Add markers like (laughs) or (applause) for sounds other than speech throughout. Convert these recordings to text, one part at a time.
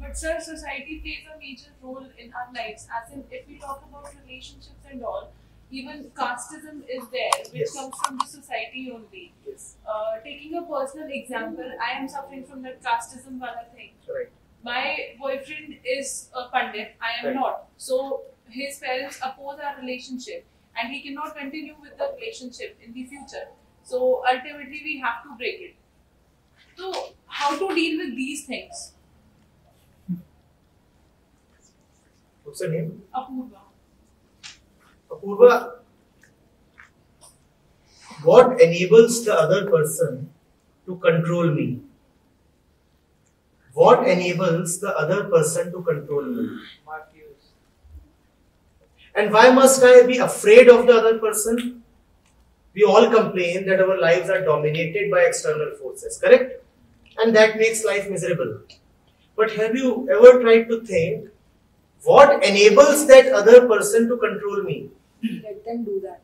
But sir, society plays a major role in our lives. As in, if we talk about relationships and all, even casteism is there, which Yes. comes from the society only. Yes. Uh, taking a personal example, I am suffering from that casteism wala thing. Right. My boyfriend is a pandit, I am Right. not. So his parents oppose our relationship, and he cannot continue with the relationship in the future. So ultimately, we have to break it. So how to deal with these things? What's her name? Apurva. Apurva, what enables the other person to control me? What enables the other person to control me? Marcus. And why must I be afraid of the other person? We all complain that our lives are dominated by external forces, correct? And that makes life miserable. But have you ever tried to think what enables that other person to control me? Let them do that.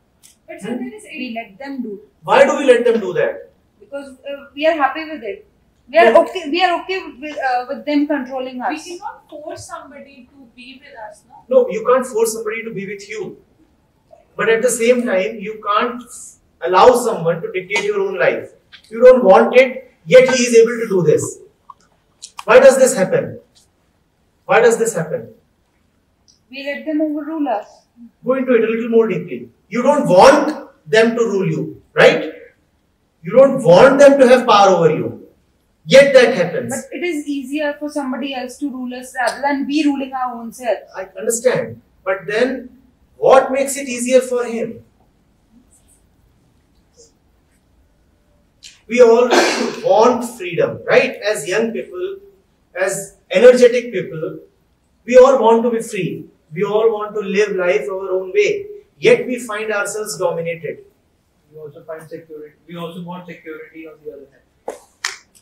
But sir, there is We let them do Why do we let them do that? because uh, we are happy with it. We are okay. We are okay with, uh, with them controlling us. we us. cannot force somebody to be with us, no? No, you can't force somebody to be with you. But at the same time, you can't allow someone to dictate your own life. You don't want it, yet he is able to do this. Why does this happen? Why does this happen? We let them overrule us. Go into it a little more deeply. You don't want them to rule you, right? You don't want them to have power over you. Yet that happens. But it is easier for somebody else to rule us rather than we ruling our own selves. I understand. But then, what makes it easier for him? We all want freedom, right? As young people, as energetic people, we all want to be free. We all want to live life our own way. Yet we find ourselves dominated. We also find security. We also want security on the other hand.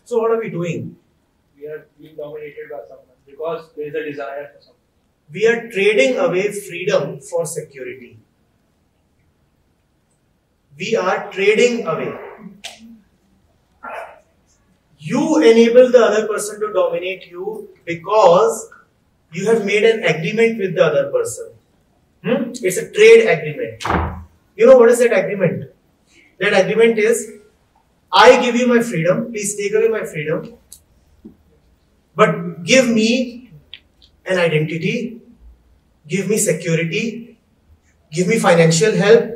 So, what are we doing? We are being dominated by someone because there is a desire for something. We are trading away freedom for security. We are trading away. You enable the other person to dominate you because you have made an agreement with the other person. Hmm? It's a trade agreement. You know what is that agreement? That agreement is I give you my freedom, please take away my freedom, but give me an identity, give me security, give me financial help,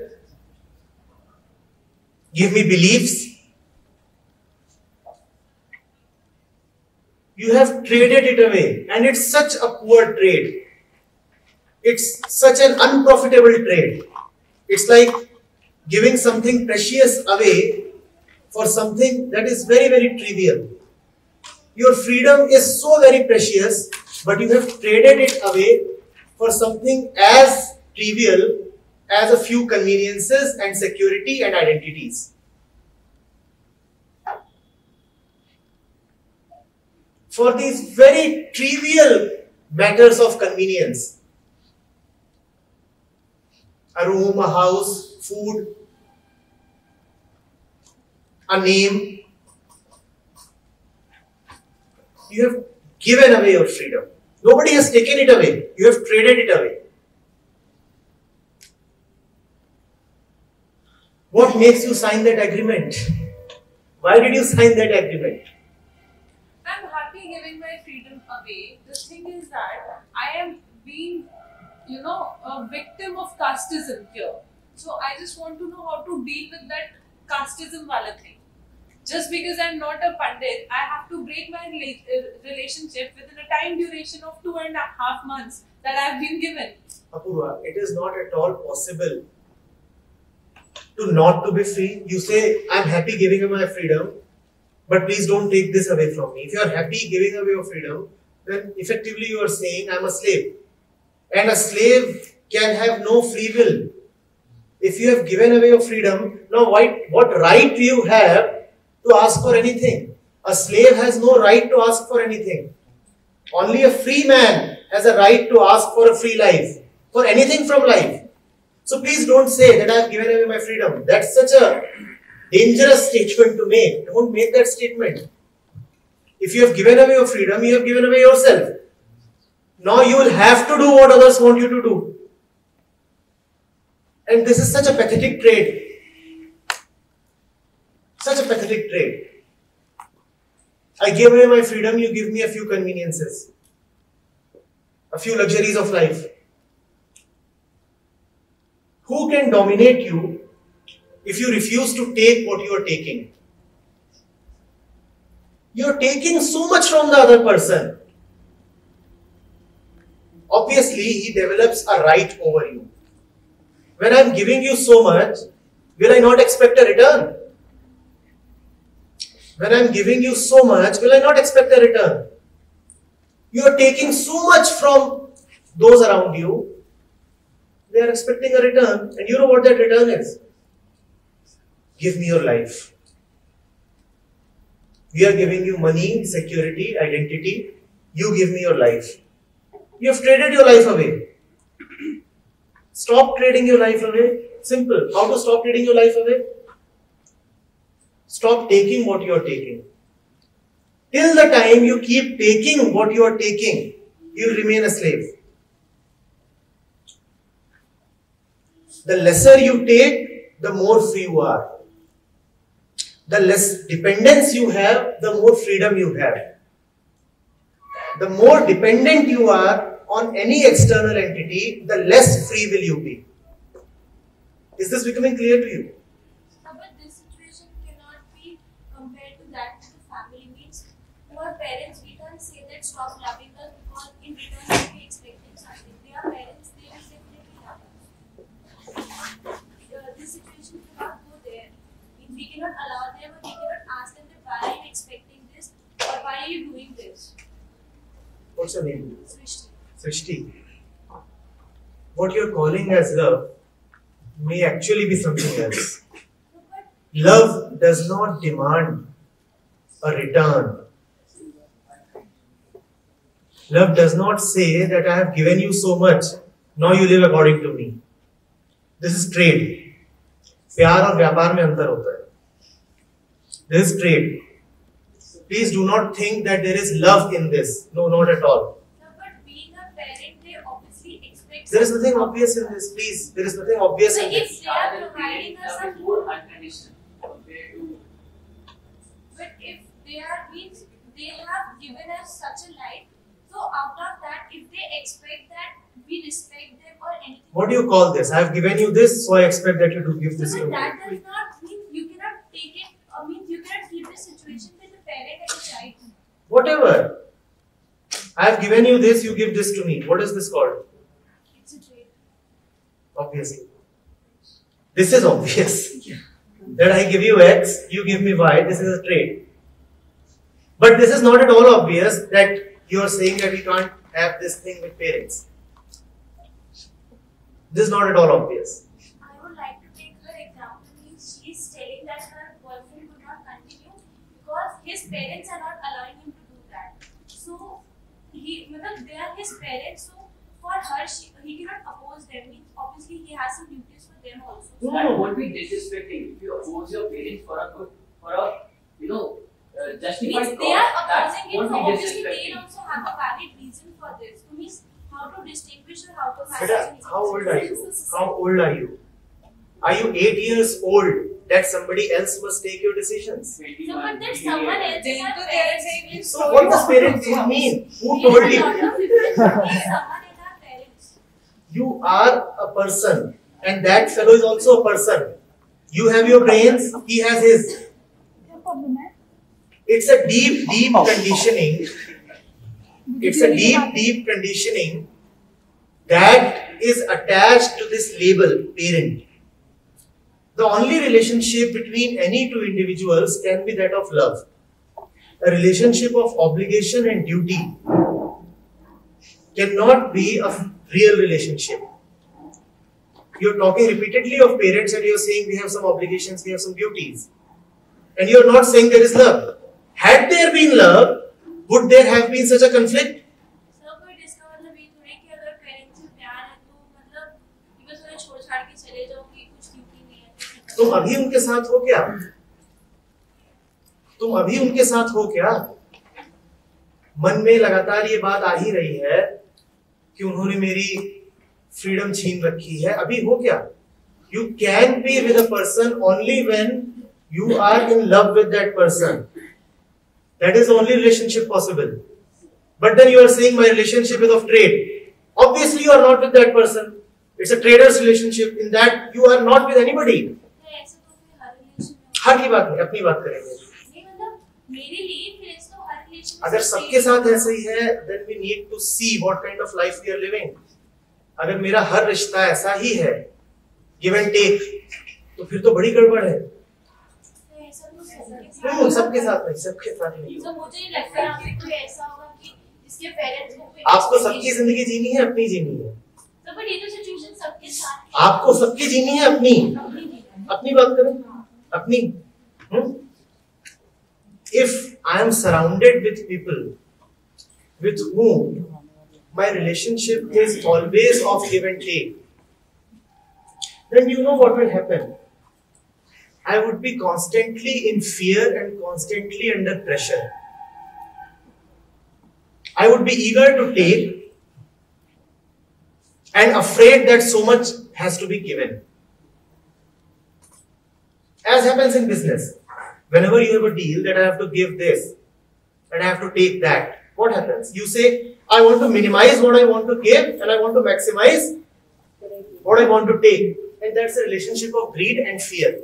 give me beliefs. You have traded it away, and it's such a poor trade. It's such an unprofitable trade. It's like giving something precious away for something that is very, very trivial. Your freedom is so very precious, but you have traded it away for something as trivial as a few conveniences and security and identities. For these very trivial matters of convenience, a room, a house, food, a name, you have given away your freedom. Nobody has taken it away. You have traded it away. What makes you sign that agreement? Why did you sign that agreement? I'm happy giving my freedom away. The thing is that I am being, you know, a victim of casteism here. So I just want to know how to deal with that casteism wala thing. Just because I'm not a pandit, I have to break my relationship within a time duration of two and a half months that I've been given. Apurva, it is not at all possible to not to be free. You say, I'm happy giving away my freedom, but please don't take this away from me. If you are happy giving away your freedom, then effectively you are saying, I'm a slave. And a slave can have no free will. If you have given away your freedom, now what, what right do you have to ask for anything? A slave has no right to ask for anything. Only a free man has a right to ask for a free life, for anything from life. So please don't say that I have given away my freedom. That's such a dangerous statement to make. Don't make that statement. If you have given away your freedom, you have given away yourself. Now you will have to do what others want you to do. And this is such a pathetic trait. Such a pathetic trait. I give away my freedom, you give me a few conveniences, a few luxuries of life. Who can dominate you if you refuse to take what you are taking? You're taking so much from the other person. Obviously, he develops a right over you. When I'm giving you so much, will I not expect a return? When I'm giving you so much, will I not expect a return? You are taking so much from those around you, they are expecting a return, and you know what that return is? Give me your life. We are giving you money, security, identity. You give me your life. You have traded your life away. Stop trading your life away. Simple. How to stop trading your life away? Stop taking what you are taking. Till the time you keep taking what you are taking, you remain a slave. The lesser you take, the more free you are. The less dependence you have, the more freedom you have. The more dependent you are on any external entity, the less free will you be. Is this becoming clear to you? But this situation cannot be compared to that to the family means our parents we can't say that stop loving We cannot allow them or we cannot ask them that why are you expecting this or why are you doing this? What's your name? Srishti. Srishti. What you're calling as love may actually be something else. Love does not demand a return. Love does not say that I have given you so much, now you live according to me. This is trade. प्यार और व्यापार में अंतर होता है This is trade. Please do not think that there is love in this. No, not at all. no, but being a parent, they obviously expect. There is nothing obvious in this. Please, there is nothing obvious So in this. if they are providing us a is more unconditional But if they are means they have given us such a life, so out of that, if they expect that we respect them or anything, What do you call this? I have given you this, so I expect that you do give this so to me. that does not mean you cannot take it. I mean, you cannot keep the situation with the parent and the child. Whatever. I have given you this, you give this to me. What is this called? It's a trade. Obviously. This is obvious. (laughs) That I give you X, you give me Y. This is a trade. But this is not at all obvious that you are saying that we can't have this thing with parents. This is not at all obvious. His parents are not allowing him to do that. So he, matlab, they are his parents. So for her, she, he cannot oppose them. Means obviously he has some duties for them also. No, that no. won't be disrespecting if you oppose your parents for a good for a you know uh, justified Means they are opposing it. So obviously they also have a valid reason for this. So means how to distinguish or how to Beta, manage. how old are you? How old are you? Are you eight years old that somebody else must take your decisions? 21, So but that someone else is Then our to they are parents. saying So what does parents mean? Who We told you? lot of difference between someone and our parents. You are a person, and that fellow is also a person. You have your brains, he has his. It's a deep, deep oh. conditioning. It's a deep, deep conditioning that is attached to this label, parent. The only relationship between any two individuals can be that of love. A relationship of obligation and duty cannot be a real relationship. You're talking repeatedly of parents and you're saying we have some obligations, we have some duties. And you're not saying there is love. Had there been love, would there have been such a conflict? तुम अभी उनके साथ हो क्या? तुम अभी उनके साथ हो क्या? मन में लगातार ये बात आ ही रही है कि उन्होंने मेरी फ्रीडम छीन रखी है। अभी हो क्या? You can be with a person only when you are in love with that person that is only relationship possible but then you are saying my relationship is off trade you are not with that person. It's a trader's relationship. In that you are not with anybody तो ऐसा तो फिर हर relation में हर की बात नहीं अपनी बात करेंगे। नहीं मतलब तो अगर सबके साथ ऐसा ही है then we need to see what kind of life we are living अगर मेरा हर रिश्ता ऐसा ही है गिव एंड टेक तो फिर तो बड़ी गड़बड़ है। ऐसा तो सबके हम्म, साथ नहीं सबके साथ नहीं तो मुझे नहीं लगता यहाँ पे कोई ऐसा होगा कि जिसके पेरेंट्स को आपको सबकी ज़िंदगी जीनी है अपनी जीनी है। तो बट ये तो सिचुएशन सबके साथ आपको सबकी जीनी है अपनी। अपनी बात करें। अपनी if I am surrounded with people with whom my relationship is always of give and take, then you know what will happen. I would be constantly in fear and constantly under pressure. I would be eager to take and afraid that so much has to be given. As happens in business, whenever you have a deal that I have to give this and I have to take that, what happens? You say, I want to minimize what I want to give and I want to maximize what I want to take. And that's a relationship of greed and fear.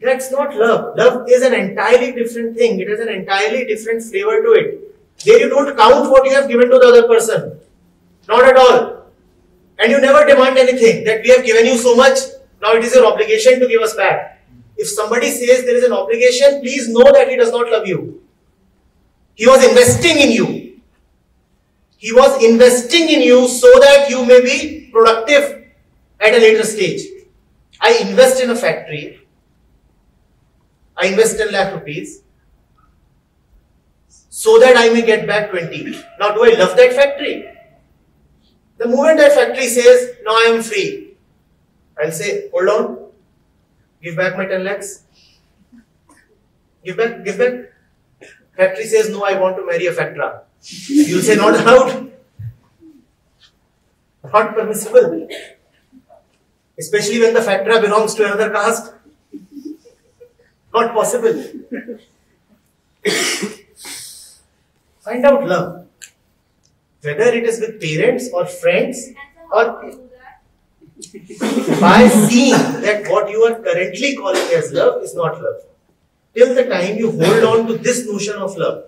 That's not love. Love is an entirely different thing. It has an entirely different flavor to it. There you don't count what you have given to the other person. Not at all. And you never demand anything that we have given you so much, now it is your obligation to give us back. If somebody says there is an obligation, please know that he does not love you. He was investing in you. He was investing in you so that you may be productive at a later stage. I invest in a factory. I invest 10 lakh rupees so that I may get back 20. Now, do I love that factory? The moment that factory says, now I am free, I'll say, hold on, give back my 10 lakhs. Give back, give back. Factory says, no, I want to marry a factra. You'll say, not allowed. Not permissible. Especially when the factra belongs to another caste. Not possible. Find out love. Whether it is with parents or friends or? (laughs) by seeing that what you are currently calling as love is not love. Till the time you hold on to this notion of love,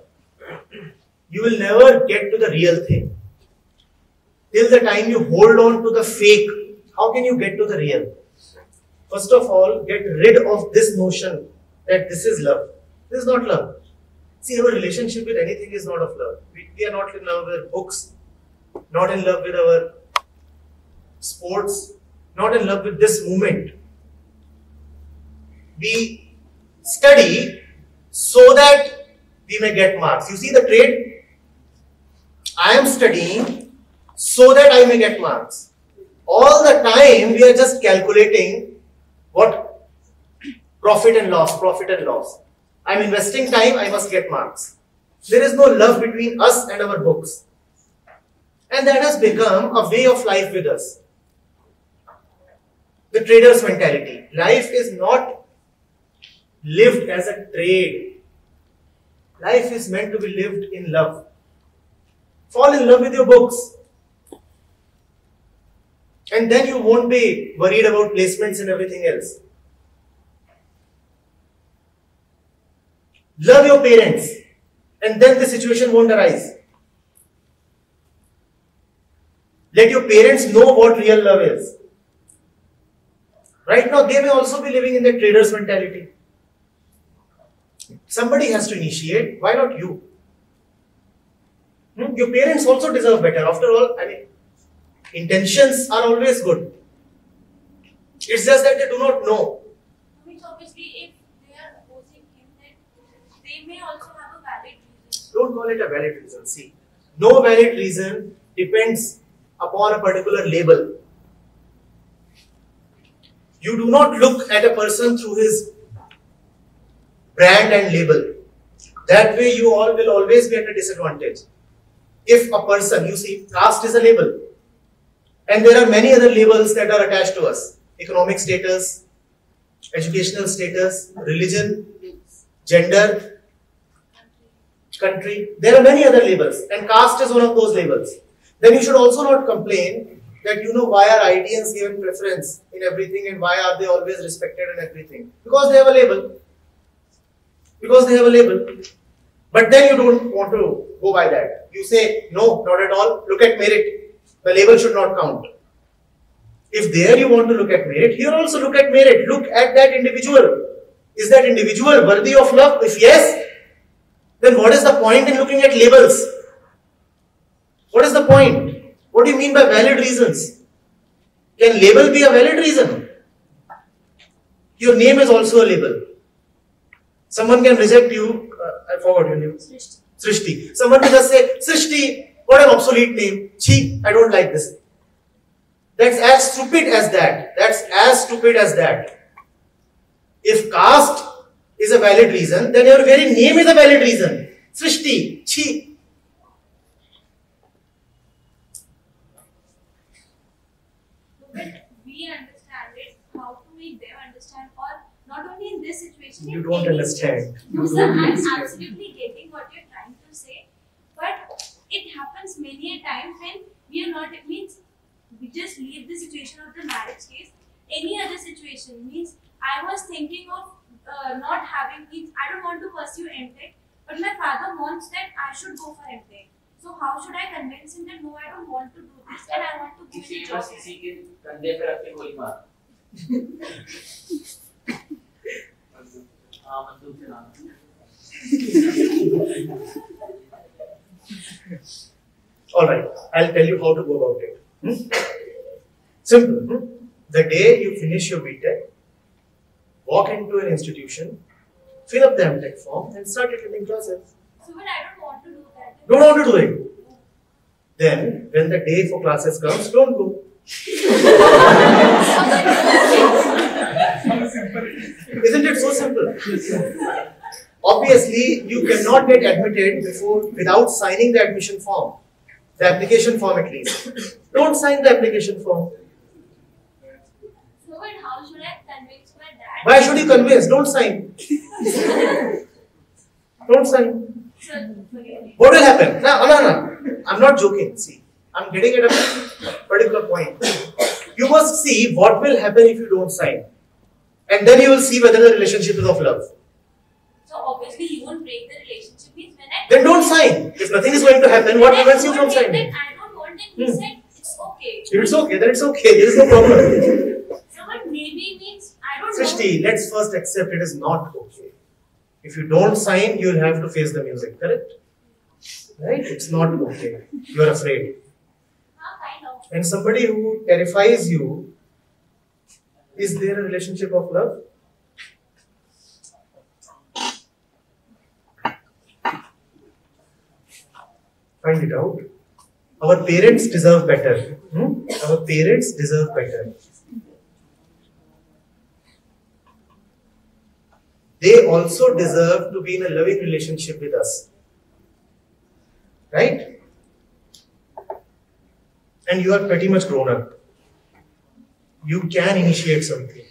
you will never get to the real thing. Till the time you hold on to the fake, how can you get to the real? First of all, get rid of this notion that this is love. This is not love. See, our relationship with anything is not of love. We, we are not in love with books, not in love with our sports, not in love with this movement. We study so that we may get marks. You see the trade? I am studying so that I may get marks. All the time we are just calculating what profit and loss, profit and loss. I am investing time, I must get marks. There is no love between us and our books. And that has become a way of life with us the trader's mentality. Life is not lived as a trade. Life is meant to be lived in love. Fall in love with your books. And then you won't be worried about placements and everything else. Love your parents, and then the situation won't arise. Let your parents know what real love is. Right now, they may also be living in the trader's mentality. Somebody has to initiate. Why not you? Hmm? Your parents also deserve better. After all, I mean, intentions are always good. It's just that they do not know. Which obviously, if they are opposing him, then they may also have a valid reason. Don't call it a valid reason. See, no valid reason depends upon a particular label. You do not look at a person through his brand and label. That way, you all will always be at a disadvantage. if a person, you see, caste is a label. And there are many other labels that are attached to us economic status, educational status, religion, gender, country. There are many other labels, and caste is one of those labels. Then you should also not complain that you know why are IITians given preference in everything and why are they always respected in everything? Because they have a label. Because they have a label. But then you don't want to go by that. You say, no, not at all. Look at merit. The label should not count. If there you want to look at merit, here also look at merit. Look at that individual. Is that individual worthy of love? If yes, then what is the point in looking at labels? What is the point? What do you mean by valid reasons? Can label be a valid reason? Your name is also a label. Someone can reject you. Uh, I forgot your name. Srishti. Someone can just say, Srishti, what an obsolete name. Chi, I don't like this. That's as stupid as that. That's as stupid as that. If caste is a valid reason, then your very name is a valid reason. Srishti, Chi. But we understand it, how to make them understand, or not only in this situation, you don't understand. No, sir, I'm absolutely getting what you're trying to say, but it happens many a time when we are not, it means we just leave the situation of the marriage case. Any other situation means I was thinking of uh, not having, means I don't want to pursue MTech, but my father wants that I should go for MTech. So how should I convince him that no, I don't want to do this and I want to give it a job? (laughs) All right, I'll tell you how to go about it. Hmm? Simple. Hmm? The day you finish your BTech, walk into an institution, fill up the MTech form, and start attending classes. So, but I don't want to do that. Don't want to do it. Then, when the day for classes comes, don't go. (laughs) (laughs) Isn't it so simple? Obviously, you cannot get admitted before without signing the admission form, the application form at least. Don't sign the application form. So how should I convince my dad? Why should you convince? Don't sign. Don't sign. Sir. What will happen? No, no, no. I'm not joking. See, I'm getting at a particular point. You must see what will happen if you don't sign. And then you will see whether the relationship is of love. So obviously you won't break the relationship means when I Then don't sign. If nothing is going to happen, what prevents you from signing? I don't want it, he Hmm. said it's okay. If it's okay, then it's okay. There is no problem. So but maybe means I don't Srishti, let's first accept it is not okay. If you don't sign, you'll have to face the music, correct? Right? It's not okay. You're afraid. know. Ah. And somebody who terrifies you, is there a relationship of love? Find it out. Our parents deserve better. Hmm? Our parents deserve better. They also deserve to be in a loving relationship with us. Right? and you are pretty much grown up. You can initiate something.